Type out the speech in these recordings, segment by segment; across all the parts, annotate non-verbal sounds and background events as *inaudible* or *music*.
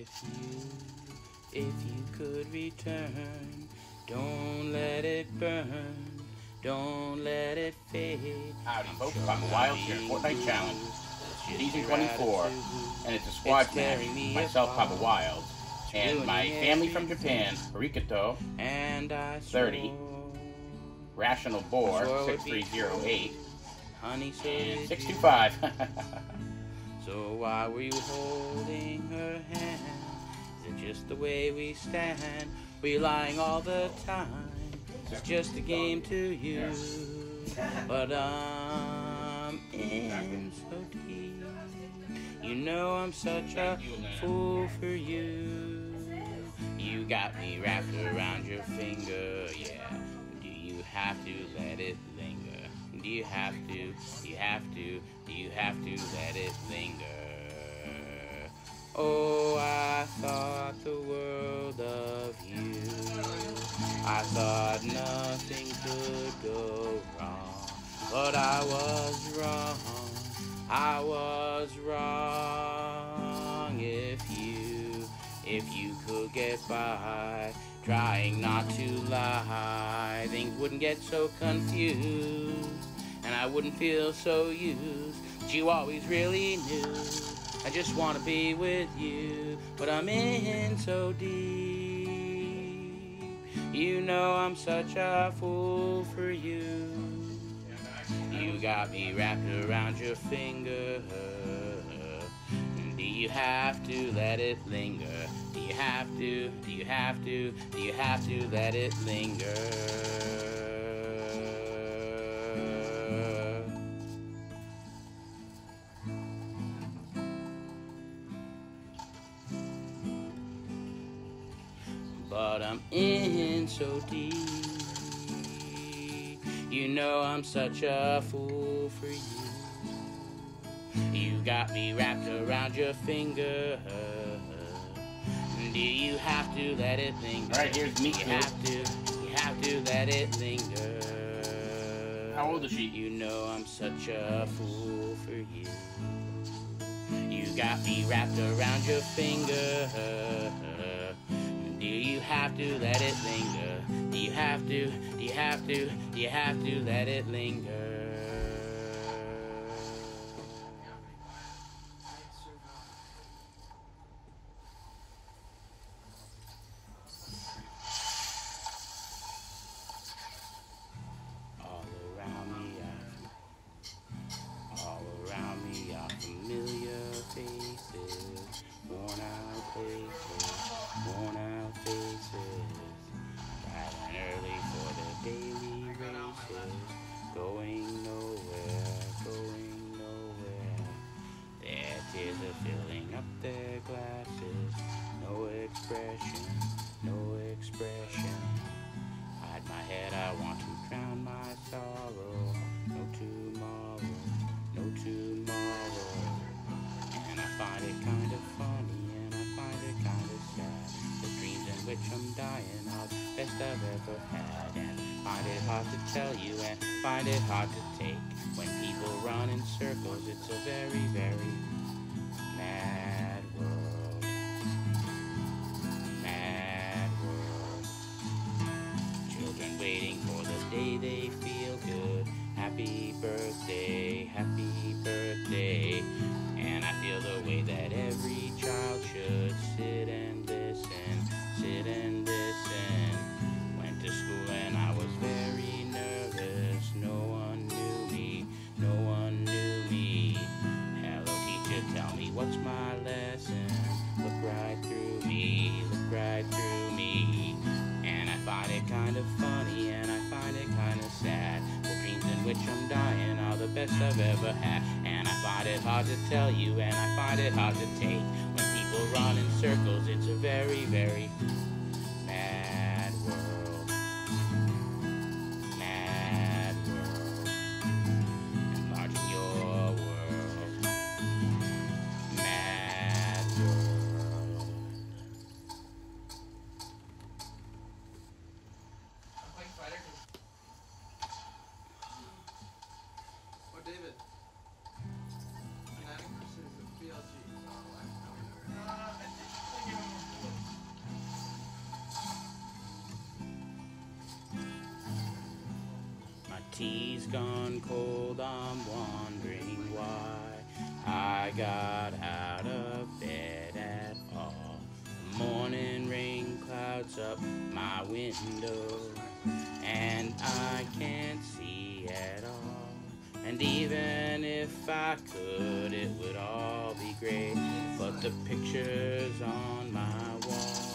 If you, if you could return, don't let it burn, don't let it fade. Howdy folks, I'm Wild here, Fortnite Challenge, Season 24, and it's a squad match, myself, Papa Wild, and my family from Japan, Rikuto, and I 30, Rational Boar, 6308, honey, and 625. *laughs* so why were you holding her hand? Is it just the way we stand? We lying all the time. It's just a game to you. But I'm in so deep. You know I'm such a fool for you. You got me wrapped around your finger, yeah. Do you have to let it? Do you have to? Do you have to? Do you have to let it linger? Oh, I thought the world of you. I thought nothing could go wrong, but I was wrong. I was wrong. If you, if you could get by, trying not to lie, things wouldn't get so confused, and I wouldn't feel so used. But you always really knew. I just want to be with you, but I'm in so deep. You know I'm such a fool for you. You got me wrapped around your finger. Do you have to let it linger? Do you have to? Do you have to? Do you have to let it linger? But I'm in so deep. You know I'm such a fool for you. You got me wrapped around your finger. Do you have to let it linger? Alright, here's me. You have to, you have to let it linger. How old is she? You know I'm such a fool for you. You got me wrapped around your finger. Have to let it linger? Do you have to? Do you have to? Do you have to let it linger? Tears are filling up their glasses, no expression, no expression. Hide my head, I want to drown my sorrow. No tomorrow, no tomorrow. And I find it kind of funny, and I find it kind of sad. The dreams in which I'm dying are the best I've ever had. And find it hard to tell you, and find it hard to take. When people run in circles, it's a very, very they feel good. Happy birthday, happy birthday. And I feel the way that every child should sit and listen, sit and listen. Went to school and I was very nervous. No one knew me, no one knew me. Hello, teacher, tell me what's my lesson. Look right through me, look right through me. And I find it kind of funny best I've ever had. And I find it hard to tell you and I find it hard to take. When people run in circles, it's a very, very mad world. Tea's gone cold, I'm wondering why I got out of bed at all. The morning rain clouds up my window, and I can't see at all. And even if I could, it would all be great. But the pictures on my wall,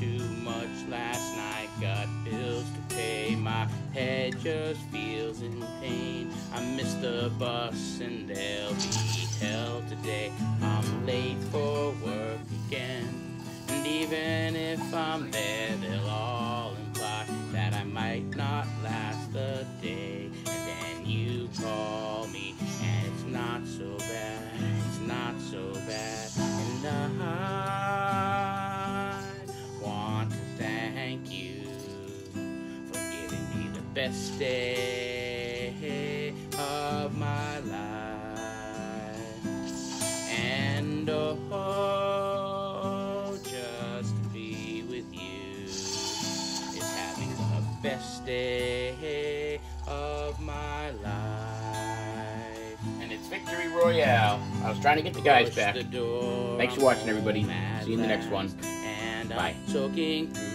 too much last night, got bills to pay. My head just feels in pain. I missed the bus and there'll be hell today. I'm late for work again. And even if I'm there, best day of my life. And oh, just to be with you is having the best day of my life. And it's Victory Royale. I was trying to get the guys Push back. the door, Thanks for watching, everybody. See you in the next one. And Bye. I'm choking through